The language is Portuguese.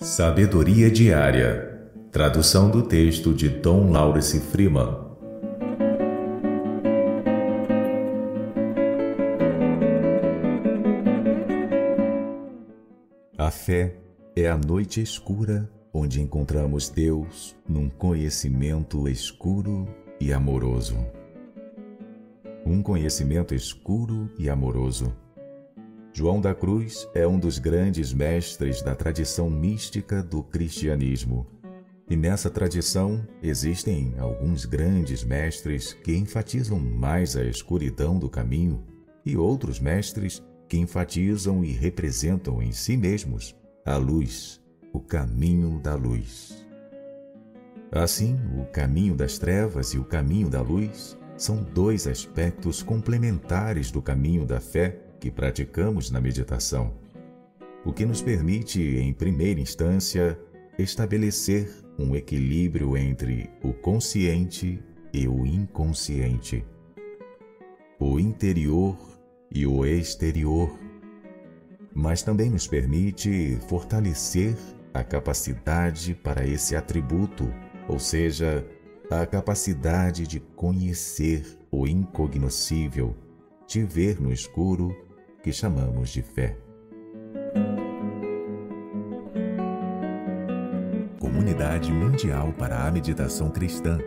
Sabedoria Diária. Tradução do texto de Tom Lawrence Freeman. A fé é a noite escura onde encontramos Deus num conhecimento escuro e amoroso. Um conhecimento escuro e amoroso João da Cruz é um dos grandes mestres da tradição mística do cristianismo. E nessa tradição existem alguns grandes mestres que enfatizam mais a escuridão do caminho e outros mestres que enfatizam e representam em si mesmos a luz, o caminho da luz. Assim, o caminho das trevas e o caminho da luz são dois aspectos complementares do caminho da fé que praticamos na meditação, o que nos permite, em primeira instância, estabelecer um equilíbrio entre o consciente e o inconsciente, o interior e o exterior, mas também nos permite fortalecer a capacidade para esse atributo, ou seja, a capacidade de conhecer o incognoscível, de ver no escuro que chamamos de fé. Comunidade Mundial para a Meditação Cristã